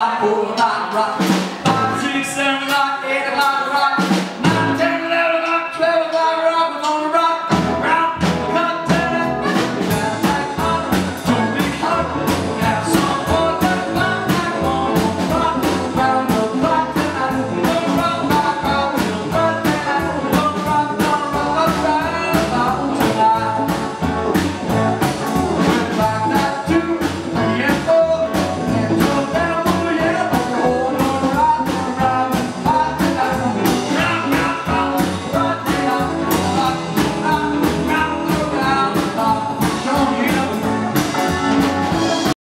I pull my rock.